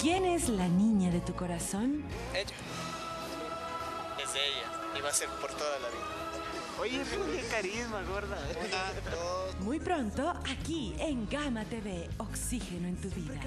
¿Quién es la niña de tu corazón? Ella. Es de ella. Y va a ser por toda la vida. Oye, qué carisma, gorda. Una, dos. Muy pronto, aquí en Gama TV, Oxígeno en tu vida.